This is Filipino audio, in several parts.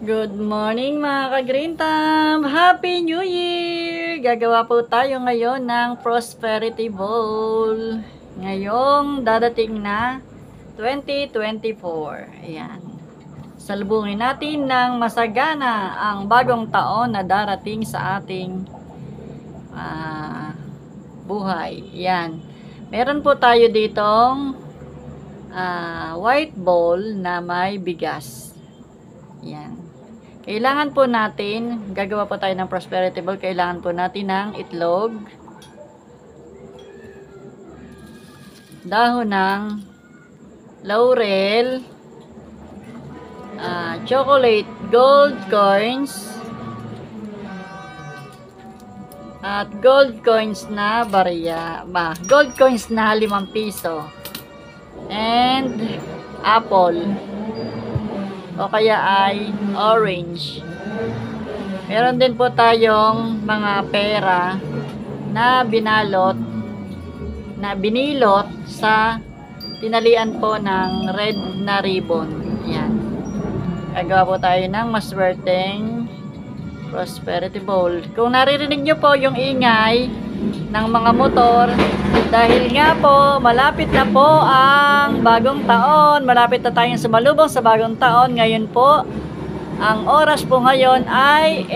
Good morning mga ka-Green Thumb! Happy New Year! Gagawa po tayo ngayon ng Prosperity Bowl. Ngayong dadating na 2024. Ayan. Salubungin natin ng masagana ang bagong taon na darating sa ating ah, buhay. Ayan. Meron po tayo ditong ah, white bowl na may bigas. Yan. Kailangan po natin, gagawa po tayo ng prosperity bowl, kailangan po natin ng itlog, dahon ng laurel, ah, chocolate gold coins, at gold coins na barya, ba, gold coins na 5 piso, and apple o kaya ay orange. Meron din po tayong mga pera na binalot na binilot sa tinalian po ng red na ribbon. Yan. Gagawa po tayo ng maswerteng prosperity bowl. Kung naririnig nyo po yung ingay ng mga motor, dahil nga po, malapit na po ang bagong taon. Malapit na tayong sumalubong sa bagong taon. Ngayon po, ang oras po ngayon ay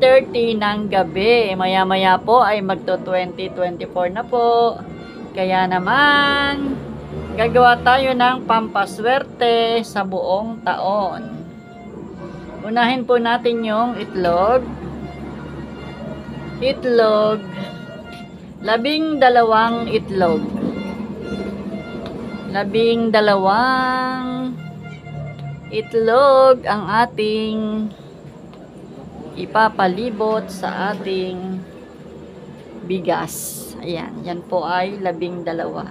8.30 ng gabi. Maya-maya po ay magto 2024 na po. Kaya naman, gagawa tayo ng pampaswerte sa buong taon. Unahin po natin yung itlog. Itlog. Labing dalawang itlog. Labing dalawang itlog ang ating ipapalibot sa ating bigas. Ayan, yan po ay labing dalawa.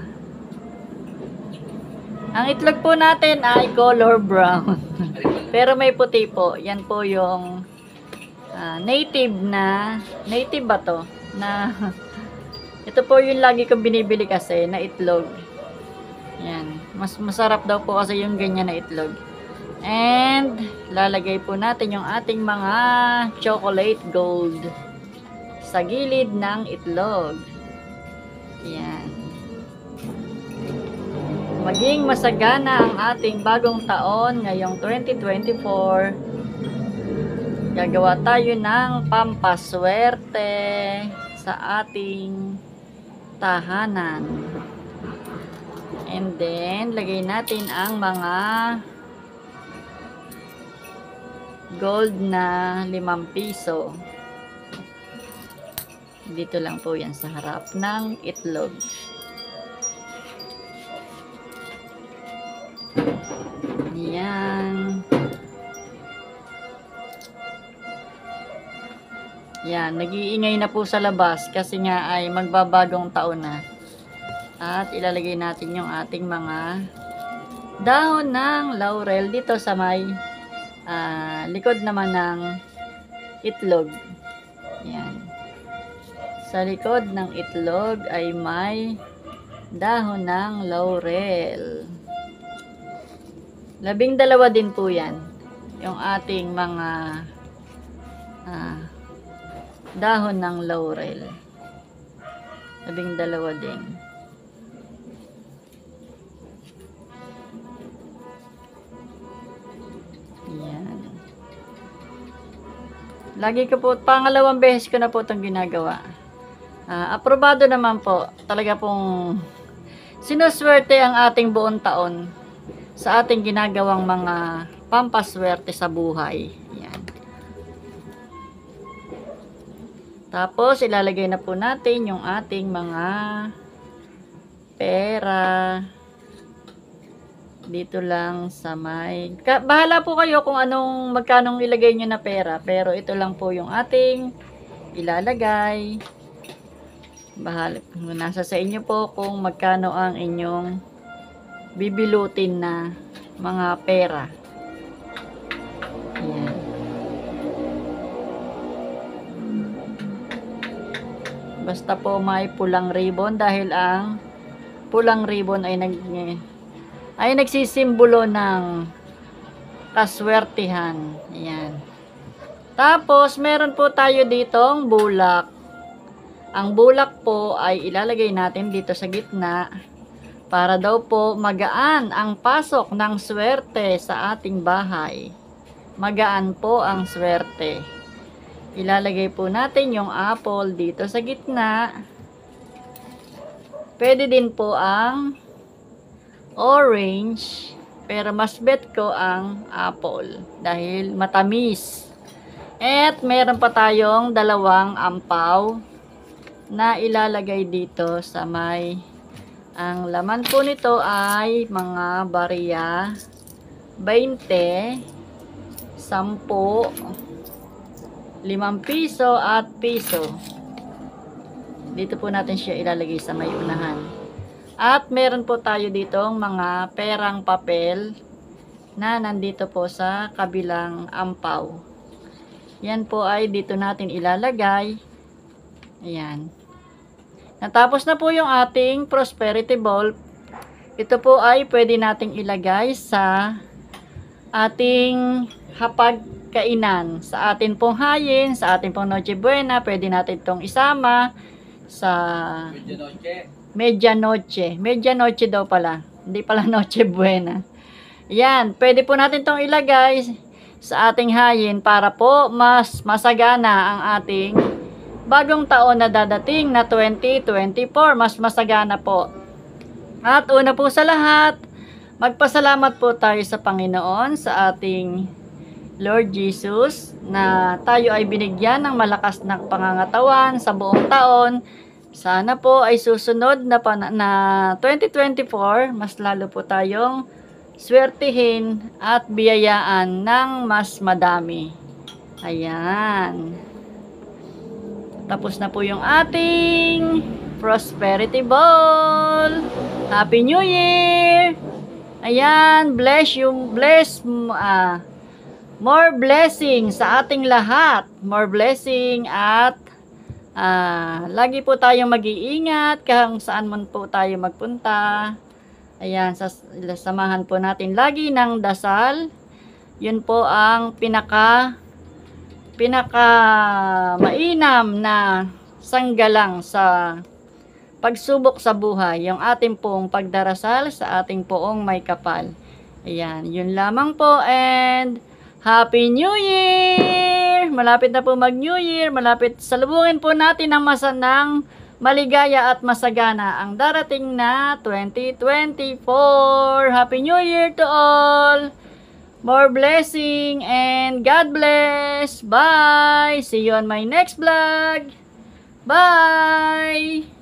Ang itlog po natin ay color brown. Pero may puti po. Yan po yung ah, native na, native ba to? Na Ito po yung lagi kong binibili kasi na itlog. Yan. Mas masarap daw po kasi yung ganyan na itlog. And lalagay po natin yung ating mga chocolate gold sa gilid ng itlog. Yan. Maging masagana ang ating bagong taon ngayong 2024. Gagawa tayo ng pampaswerte sa ating tahanan. And then, lagay natin ang mga gold na 5 piso. Dito lang po yan sa harap ng itlog. Yan, nag-iingay na po sa labas kasi nga ay magbabagong taon na. At ilalagay natin yung ating mga dahon ng laurel dito sa may ah, likod naman ng itlog. Yan. Sa likod ng itlog ay may dahon ng laurel. Labing dalawa din po yan. Yung ating mga ah, dahon ng laurel. Labing dalawa din. Yan. Lagi ko po, pangalawang beses ko na po itong ginagawa. Ah, aprobado naman po. Talaga pong sinuswerte ang ating buong taon sa ating ginagawang mga pampaswerte sa buhay. Yan. Tapos, ilalagay na po natin yung ating mga pera dito lang sa may... Bahala po kayo kung anong magkanong ilagay nyo na pera. Pero ito lang po yung ating ilalagay. Bahala. Nasa sa inyo po kung magkano ang inyong bibilutin na mga pera. Basta po may pulang ribbon dahil ang pulang ribbon ay nag ay nagsisimbolo ng kaswertihan. Ayan. Tapos, meron po tayo ditong bulak. Ang bulak po ay ilalagay natin dito sa gitna para daw po magaan ang pasok ng swerte sa ating bahay. Magaan po ang swerte. Ilalagay po natin yung apple dito sa gitna. Pwede din po ang orange, pero mas bet ko ang apple dahil matamis. At meron pa tayong dalawang ampaw na ilalagay dito sa may ang laman po nito ay mga barya 20 10 5 piso at piso. Dito po natin siya ilalagay sa may unahan. At meron po tayo ditong mga perang papel na nandito po sa kabilang ampaw. Yan po ay dito natin ilalagay. Ayan. Natapos na po yung ating prosperity ball. Ito po ay pwede nating ilagay sa ating hapagkainan. Sa atin pong hayin, sa atin pong Noche Buena, pwede natin itong isama sa medianoche. Medianoche daw pala. Hindi pala Noche Buena. Yan, pwede po natin itong ilagay sa ating hayin para po mas masagana ang ating bagong taon na dadating na 2024. Mas masagana po. At una po sa lahat, magpasalamat po tayo sa Panginoon sa ating Lord Jesus na tayo ay binigyan ng malakas na pangangatawan sa buong taon. Sana po ay susunod na, na 2024, mas lalo po tayong swertihin at biyayaan ng mas madami. Ayan. Tapos na po yung ating prosperity ball. Happy New Year! Ayan, bless you, bless, ah, more blessing sa ating lahat. More blessing at ah, lagi po tayong mag-iingat kung saan man po tayo magpunta. Ayan, sas, samahan po natin lagi ng dasal. Yun po ang pinaka pinaka mainam na sanggalang sa pagsubok sa buhay, yung ating pong pagdarasal sa ating poong may kapal. Ayan, yun lamang po and Happy New Year! Malapit na po mag New Year, malapit salubungin po natin ang masanang maligaya at masagana ang darating na 2024. Happy New Year to all! More blessing and God bless. Bye. See you on my next vlog. Bye.